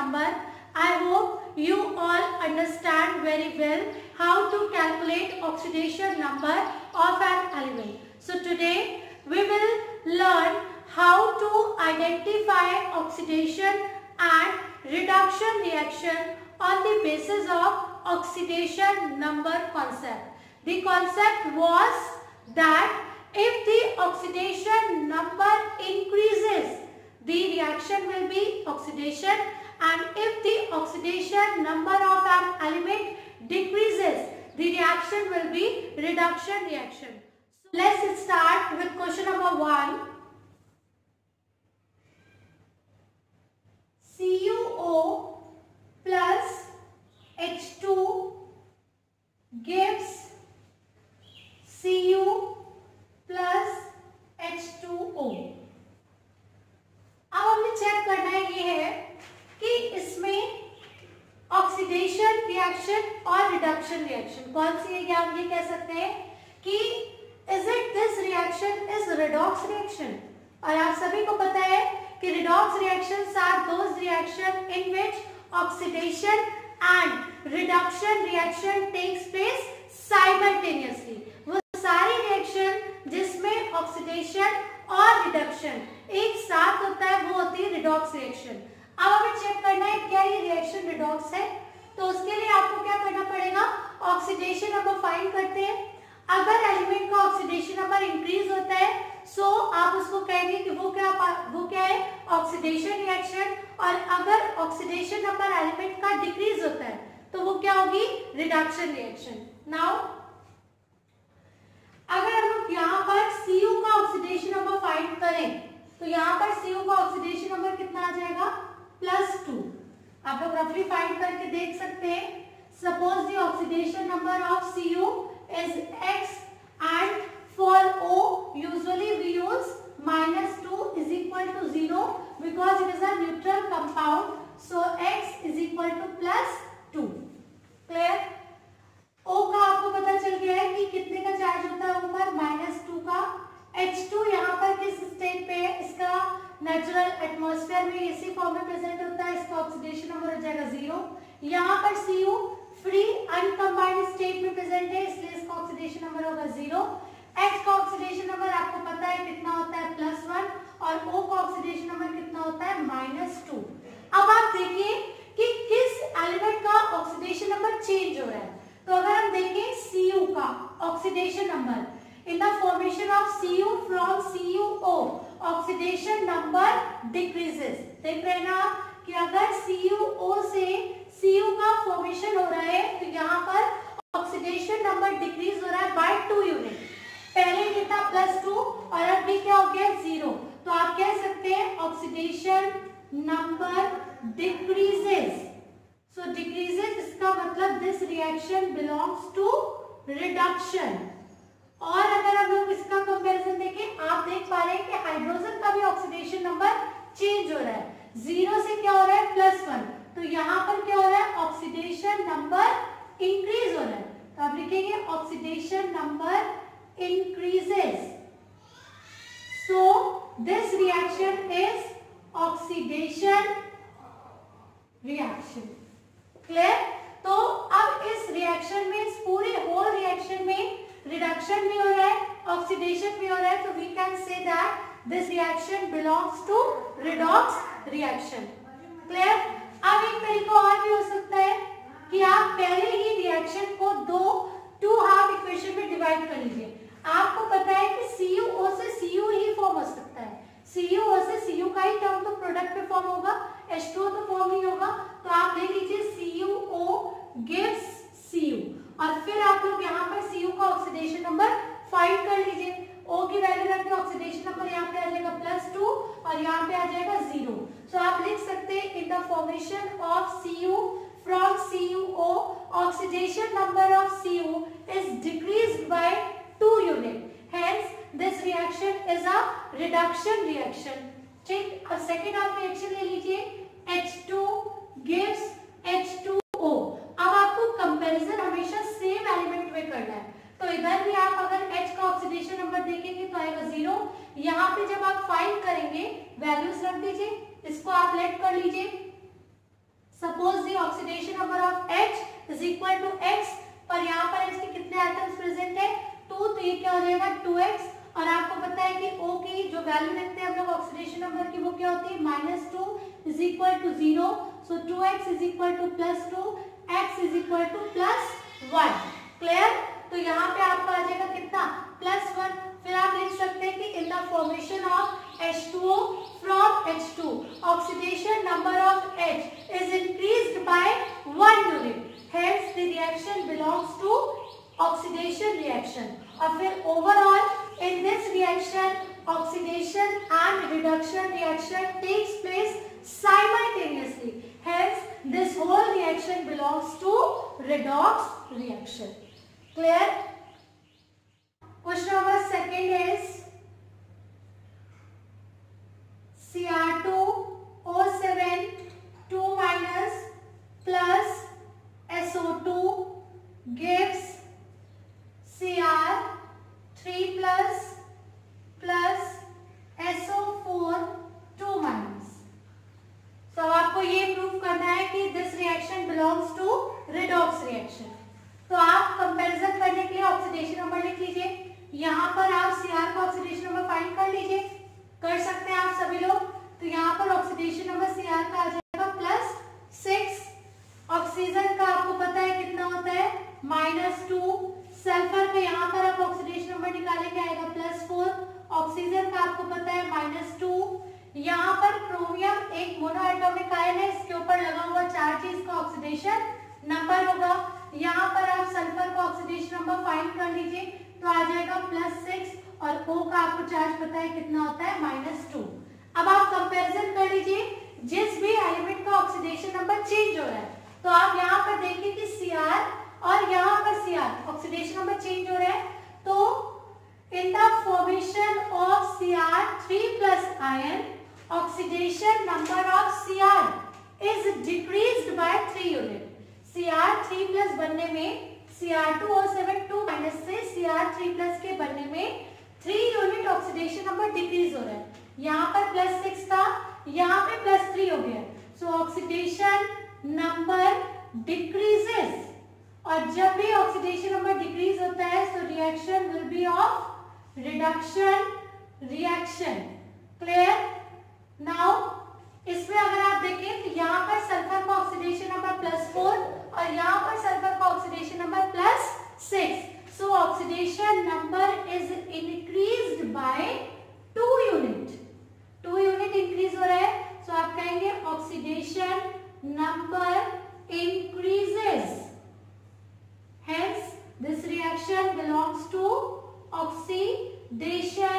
number. I hope you all understand very well how to calculate oxidation number of an element. So today we will learn how to identify oxidation and reduction reaction on the basis of oxidation number concept. The concept was that if the oxidation number increases, the reaction will be oxidation and if the oxidation number of an element decreases, the reaction will be reduction reaction. So let's start with question number 1. CuO plus H2 gives Cu plus reduction reaction कौन सी है क्या हम ये कह सकते हैं कि is it this reaction is redox reaction और आप सभी को पता है कि redox reaction are those reactions in which oxidation and reduction reaction takes place simultaneously वो सारी रिएक्शन जिसमें ऑक्सीडेशन और रिडक्शन एक साथ होता है वो होती है रिडॉक्स रिएक्शन अब हमें चेक करना है क्या ये रिएक्शन रिडॉक्स है तो उसके लिए आपको क्या करना पड़ेगा ऑक्सीडेशन नंबर फाइंड करते हैं। अगर एलिमेंट का ऑक्सीडेशन नंबर इंक्रीज होता है सो so आप उसको कहेंगे कि वो क्या वो क्या है? ऑक्सीडेशन रिएक्शन और अगर ऑक्सीडेशन नंबर एलिमेंट का डिक्रीज होता है तो वो क्या होगी? रिडक्शन रिएक्शन नाउ अगर हम लोग यहाँ पर Cu का ऑक्सीडेशन नंबर फाइंड करें तो यहाँ पर Cu का ऑक्सीडेशन नंबर कितना आ जाएगा? प्लस टू आप लोग रफली फाइंड करके देख सकते हैं। Suppose the oxidation number of Cu is x and for O, usually we use minus 2 is equal to 0 because it is a neutral compound. So, x is equal to plus 2 clear? O का आपको पता चल गया है कि कितने का charge होता है ऊपर? माइनस टू का। H2 यहाँ पर किस स्टेट पे है? इसका नेचुरल एटमॉस्फेयर में इसी फॉर्म में प्रेजेंट होता है। इसका ऑक्सीडेशन नंबर हो जाएगा ज़ीरो यहाँ पर Cu फ्री अनकम्बाइंड स्टेट में प्रेजेंट है, इसलिए इसका ऑक्सीडेशन नंबर होगा ज़ीरो H का ऑक्सीडेशन नंबर आपको पता है कितना होता है प्लस वन और O का ऑक्सीडेशन नंबर कितना होता है माइनस टू अब आप देखिए कि किस एलिमेंट का ऑक्सीडेशन नंबर चेंज हो रहा है। तो अगर हम देखें Cu का oxidation number in the formation of Cu from CuO oxidation number decreases देख रहे ना कि अगर CuO से Cu का फॉर्मेशन हो रहा है तो यहाँ पर ऑक्सीडेशन नंबर डिक्रीज हो रहा है बाय टू यूनिट पहले कितना प्लस टू और अब भी क्या हो गया ज़ीरो तो आप कह सकते हैं नंबर डिक्रीजेस सो डिक्रीजेस इसका मतलब this reaction belongs to reduction और अगर हम लोग इसका कंपैरिजन देखें, आप देख पा रहे हैं कि हाइड्रोजन का भी ऑक्सीडेशन नंबर चेंज हो रहा है। ज़ीरो से क्या हो रहा है? प्लस वन तो यहाँ पर क्या हो रहा है? ऑक्सीडेशन नंबर इंक्रीज हो रहा है। तो आप लिखेंगे oxidation number increases so this reaction is oxidation reaction clear तो अब इस रिएक्शन में, इस पूरे होल रिएक्शन में रिडक्शन भी हो रहा है ऑक्सीडेशन भी हो रहा है तो we can say that this reaction belongs to redox reaction clear अब एक तरीका और भी हो सकता है कि आप पहले ही रिएक्शन को दो टू हाफ़ इक्वेशन में डिवाइड कर लीजिए। आपको पता है कि CuO से Cu ही फॉर्म हो सकता है। CuO से Cu का ही टर्म तो प्रोडक्ट में फॉर्म होगा H2O तो फॉर्म ही होगा तो आप ले लीजिए CuO gives Cu और फिर आप लोग यहाँ पर Cu का ऑक्सीडेशन नंबर फाइंड कर लीजिए। O की वैल्यू रख के ऑक्सीडेशन नंबर यहाँ पे आ जाएगा प्लस टू और यहाँ पे आ जाएगा ज़ीरो सो so, आप लिख सकते हैं in the formation of Cu from CuO oxidation number of Cu is decreased by 2 unit hence this reaction is a reduction reaction. ठीक अब सेकेंड आप रिएक्शन ले लीजिए. H2 gives H2O अब आपको कंपैरिजन हमेशा सेम एलिमेंट में करना है. तो इधर भी आप अगर H का ऑक्सीडेशन नंबर देखेंगे तो आएगा ज़ीरो यहाँ पे जब आप फाइंड करेंगे वैल्यूज़ रख दीजिए. इसको आप लेट कर लीजिए. Suppose the oxidation number of H is equal to x पर यहाँ पर H के कितने आइटम्स प्रेजेंट है? टू तो ये क्या हो जाएगा? टू एक्स और है कि O की जो वैल्यू लिखते हैं हम लोग ऑक्सीडेशन नंबर की वो क्या होती है? Minus two is equal to zero so two x is equal to plus two x is equal to plus one clear तो यहाँ पे आपका आ जाएगा कितना? प्लस वन फिर आप लिख सकते हैं कि in the formation of H2O from H2 oxidation number of H is increased by one unit. Hence, the reaction belongs to oxidation reaction. और फिर overall in this reaction oxidation and reduction reaction takes place simultaneously. Hence this whole reaction belongs to redox reaction. Clear? Question number second is Cr2O7 यहाँ पर आप Cr का oxidation number find कर लीजिए। कर सकते हैं आप सभी लोग। तो यहाँ पर ऑक्सीडेशन नंबर सी आर का आ जाएगा प्लस सिक्स ऑक्सीजन का आपको पता है कितना होता है? माइनस टू सल्फ़र का यहाँ पर आप ऑक्सीडेशन नंबर निकालेंगे आएगा प्लस फोर ऑक्सीजन का आपको पता है माइनस टू यहाँ पर क्रोमियम एक मोनोएटॉमिक आयन है। इसके ऊपर लगा हुआ चार्ज इसका ऑक्सीडेशन नंबर होगा। यहाँ पर आप सल्फ़र का ऑक्सीडेशन नंबर फाइंड कर लीजिए। तो आ जाएगा प्लस सिक्स और O का आपको चार्ज पता है कितना होता है? माइनस टू अब आप कंपैरिजन कर लीजिए, जिस भी एलिमेंट का ऑक्सीडेशन नंबर चेंज हो रहा है तो आप यहाँ पर देखिए कि Cr और यहाँ पर Cr ऑक्सीडेशन नंबर चेंज हो रहा है तो in the formation of Cr3 plus ion oxidation number of Cr is decreased by 3 unit Cr3 plus बनने में Cr2O7 2 माइनस से Cr3 प्लस के बनने में three unit oxidation number decrease हो रहा है यहाँ पर प्लस सिक्स था यहाँ पे प्लस थ्री हो गया सो ऑक्सीडेशन नंबर डिक्रीजेस और जब भी ऑक्सीडेशन नंबर डिक्रीज होता है so reaction will be of reduction reaction clear now इसमें अगर आप देखें तो यहाँ पर सल्फ़र का ऑक्सीडेशन नंबर प्लस फोर और यहाँ पर सल्फ़र का oxidation number plus six so oxidation number is increase by two unit two unit increase हो रहा है सो आप कहेंगे oxidation number increases hence this reaction belongs to oxidation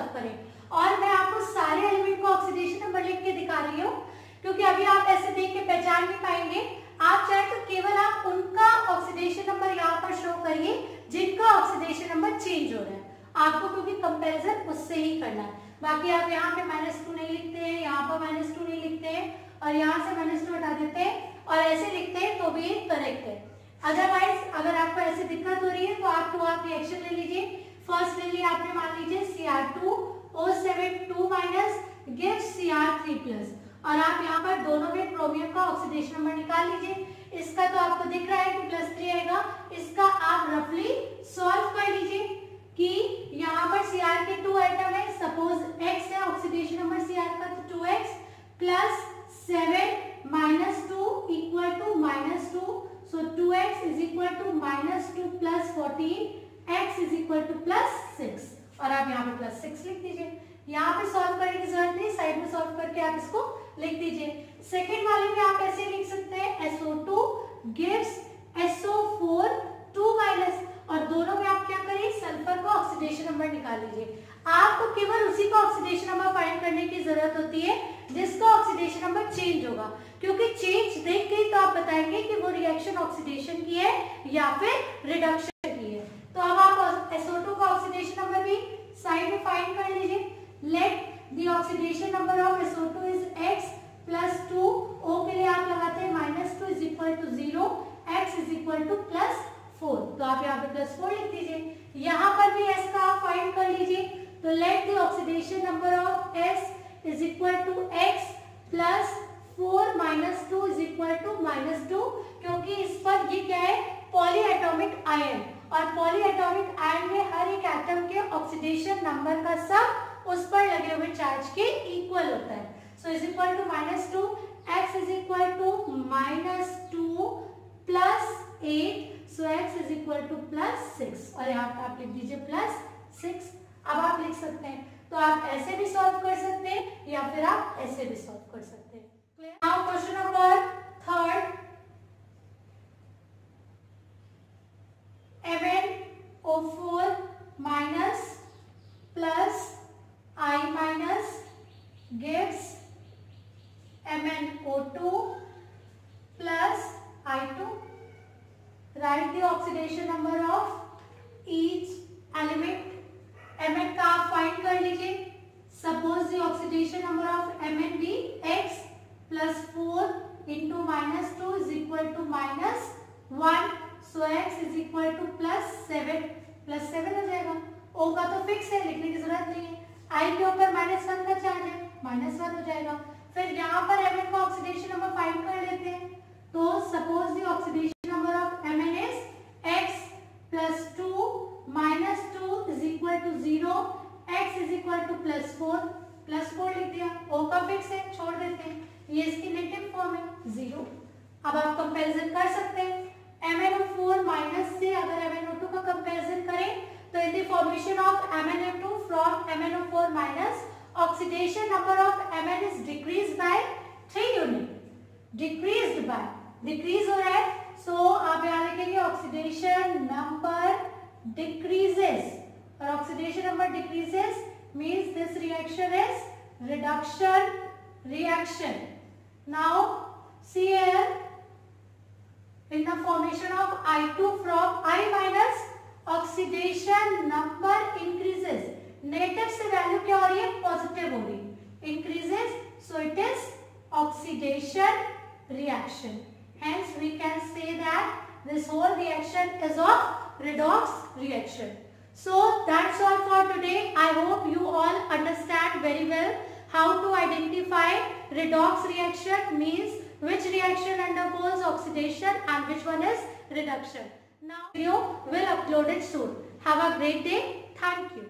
solve करें। और मैं आपको सारे एलिमेंट को ऑक्सीडेशन नंबर लिख के दिखा रही हूँ, क्योंकि अभी आप ऐसे देख के पहचान नहीं पाएँगे। आप चाहे तो केवल आप उनका ऑक्सीडेशन नंबर यहाँ पर शो करिए, जिनका ऑक्सीडेशन नंबर चेंज हो रहा है। आपको क्योंकि कंपैरिजन उससे ही करना है। बाकी आप यहाँ पे माइनस टू नहीं लिखते हैं, यहाँ पर माइनस टू नहीं लिखते हैं, और यहाँ से माइनस टू हटा देते हैं, और ऐसे लिखते हैं तो भी करेक्ट है। अदरवाइज़ अगर आपको ऐसे दिक्कत हो रही है तो आप टू आप रिएक्शन ले लीजिए। फ़र्स्ट ले आपने मान लीजिए C R two O seven two minus give C R three plus और आप यहाँ पर दोनों में क्रोमियम का ऑक्सीडेशन नंबर निकाल लीजिए। इसका तो आपको दिख रहा है कि प्लस थ्री आएगा। इसका आप रफली सॉल्व कर लीजिए कि यहाँ पर सी आर के टू आइटम है। सपोज़ एक्स है ऑक्सीडेशन नंबर सी आर का तो two x plus seven minus two equal to minus two so two x is equal to minus two plus fourteen x is equal to plus six और आप यहाँ पे plus six लिख दीजिए। यहाँ पे सॉल्व करने की ज़रूरत नहीं साइड में सॉल्व करके आप इसको लिख दीजिए। सेकेंड वाले में आप ऐसे लिख सकते हैं SO2 gives SO4 2 माइनस और दोनों में आप क्या करें सल्फ़र का ऑक्सीडेशन नंबर निकाल लीजिए। आपको केवल उसी का ऑक्सीडेशन नंबर फाइंड करने की ज़रूरत होती है, जिसका ऑक्सीडेशन नंबर चेंज होगा। क्योंकि चेंज देख के तो आप बताएँगे कि वो रिएक्शन ऑक्सीडेशन की है या फिर रिडक्शन तो अब आप SO2 का ऑक्सीडेशन नंबर भी साइड में फाइंड कर लीजिए। Let the oxidation number of SO2 is X 2 O के लिए आप लगाते हैं -2 0 x 4 तो आप यहाँ पे प्लस फोर लिख दीजिए। यहाँ पर भी s का फाइंड कर लीजिए। तो let the oxidation number of s is equal to x 4 2 2 two क्योंकि इस पर ये क्या है? पॉलीएटॉमिक आयन और पॉलीएटॉमिक आयन में हर एक एटम के ऑक्सीडेशन नंबर का सब उस पर लगे हुए चार्ज के इक्वल होता है। So is equal to minus two x is equal to minus two plus eight so x is equal to plus six और यहाँ पे आप लिख दीजिए प्लस सिक्स अब आप लिख सकते हैं। तो आप ऐसे भी सॉल्व कर सकते हैं या फिर आप ऐसे भी सॉल्व कर सकते हैं। Now question number third MnO4 minus plus I minus gives MnO2 plus I2. Write the oxidation number of equal to plus seven plus seven हो जाएगा। ओ का तो फिक्स है, लिखने की ज़रूरत नहीं है। आई के ऊपर माइनस वन का चार्ज है माइनस वन हो जाएगा। फिर यहाँ पर एम का ऑक्सीडेशन नंबर फाइंड कर लेते हैं। तो suppose the oxidation number of M N is x plus two minus two is equal to zero x is equal to plus four plus four लिख दिया। ओ का फिक्स है, छोड़ देते हैं। ये इसकी नेगेटिव फॉर्म है ज़ीरो अब आप कंपैरिजन कर सकते हैं। MnO4 माइनस से अगर MnO2 का कंपैरिजन करें तो in the formation of MnO2 from MnO4 minus oxidation number of Mn is decrease by 3 unit decreased by decrease हो रहा है सो आप यहाँ लिखेंगे ऑक्सीडेशन नंबर डिक्रीजेस और oxidation number decreases means this reaction is reduction reaction now see here in the formation of I2 from I minus oxidation number increases. Negative से value क्या हो रही है? Positive हो रही है. Increases, so it is oxidation reaction. Hence we can say that this whole reaction is of redox reaction. So that's all for today. I hope you all understand very well how to identify redox reaction means which reaction undergoes oxidation and which one is reduction. Now video will upload it soon. Have a great day. Thank you.